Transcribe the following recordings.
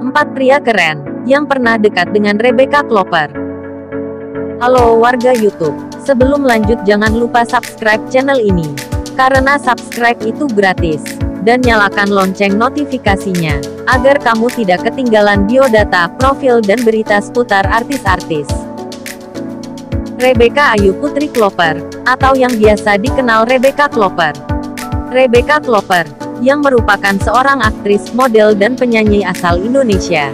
Empat pria keren, yang pernah dekat dengan Rebecca Klopper. Halo warga YouTube, sebelum lanjut jangan lupa subscribe channel ini. Karena subscribe itu gratis. Dan nyalakan lonceng notifikasinya, agar kamu tidak ketinggalan biodata, profil dan berita seputar artis-artis. Rebecca Ayu Putri Klopper, atau yang biasa dikenal Rebecca Klopper. Rebecca Klopper, yang merupakan seorang aktris, model dan penyanyi asal Indonesia.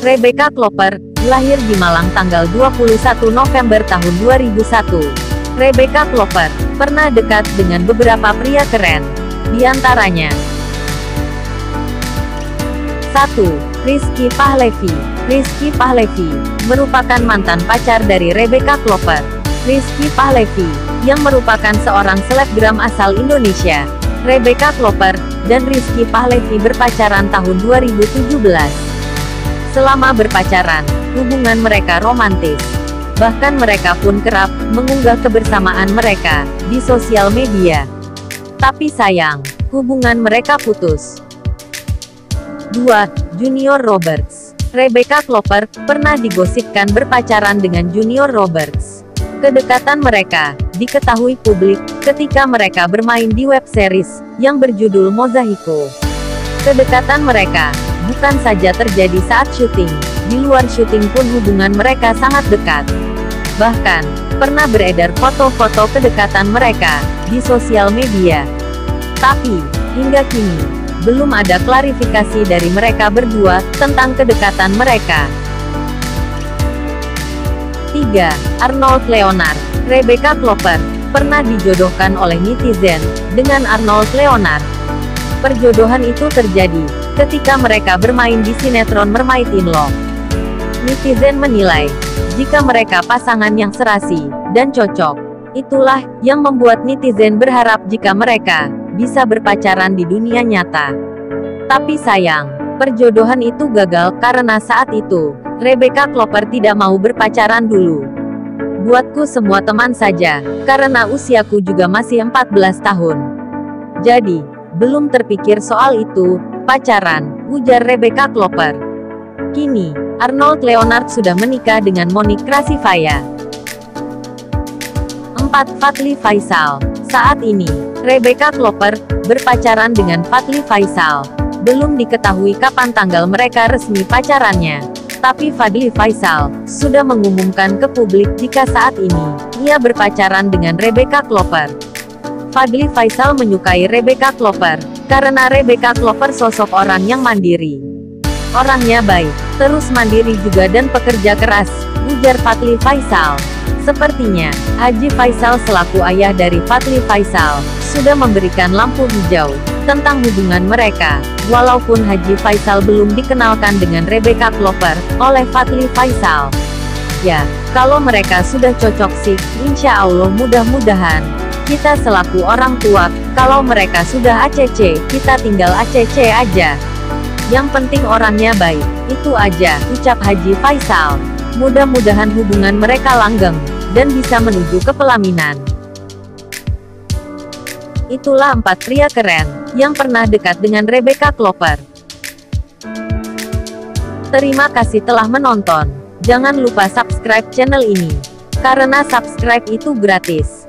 Rebecca Klopper, lahir di Malang tanggal 21 November tahun 2001. Rebecca Klopper, pernah dekat dengan beberapa pria keren. Di antaranya 1. Rizky Pahlevi Rizky Pahlevi, merupakan mantan pacar dari Rebecca Klopper. Rizky Pahlevi, yang merupakan seorang selebgram asal Indonesia, Rebecca Klopper, dan Rizky Pahlevi berpacaran tahun 2017. Selama berpacaran, hubungan mereka romantis. Bahkan mereka pun kerap mengunggah kebersamaan mereka di sosial media. Tapi sayang, hubungan mereka putus. 2. Junior Roberts Rebecca Klopper pernah digosipkan berpacaran dengan Junior Roberts. Kedekatan mereka diketahui publik ketika mereka bermain di web series yang berjudul Mozahiko. Kedekatan mereka bukan saja terjadi saat syuting, di luar syuting pun hubungan mereka sangat dekat. Bahkan, pernah beredar foto-foto kedekatan mereka di sosial media. Tapi, hingga kini, belum ada klarifikasi dari mereka berdua tentang kedekatan mereka. 3. Arnold Leonard Rebecca Klopper, pernah dijodohkan oleh netizen, dengan Arnold Leonard. Perjodohan itu terjadi, ketika mereka bermain di sinetron Mermaid in Love. Netizen menilai, jika mereka pasangan yang serasi, dan cocok. Itulah, yang membuat netizen berharap jika mereka, bisa berpacaran di dunia nyata. Tapi sayang, perjodohan itu gagal karena saat itu, Rebecca Klopper tidak mau berpacaran dulu. Buatku semua teman saja, karena usiaku juga masih 14 tahun. Jadi, belum terpikir soal itu, pacaran, ujar Rebecca Klopper. Kini, Arnold Leonard sudah menikah dengan Monique Rasifaya. 4. Fatli Faisal Saat ini, Rebecca Klopper berpacaran dengan Fatli Faisal. Belum diketahui kapan tanggal mereka resmi pacarannya. Tapi Fadli Faisal, sudah mengumumkan ke publik jika saat ini, ia berpacaran dengan Rebecca Klopper. Fadli Faisal menyukai Rebecca Klopper, karena Rebecca Klopper sosok orang yang mandiri. Orangnya baik, terus mandiri juga dan pekerja keras, ujar Fadli Faisal. Sepertinya, Haji Faisal selaku ayah dari Fadli Faisal, sudah memberikan lampu hijau, tentang hubungan mereka, walaupun Haji Faisal belum dikenalkan dengan Rebecca Klopper, oleh Fatli Faisal. Ya, kalau mereka sudah cocok sih, insya Allah mudah-mudahan. Kita selaku orang tua, kalau mereka sudah ACC, kita tinggal ACC aja. Yang penting orangnya baik, itu aja, ucap Haji Faisal. Mudah-mudahan hubungan mereka langgeng, dan bisa menuju ke pelaminan. Itulah empat pria keren, yang pernah dekat dengan Rebecca Klopper. Terima kasih telah menonton. Jangan lupa subscribe channel ini. Karena subscribe itu gratis.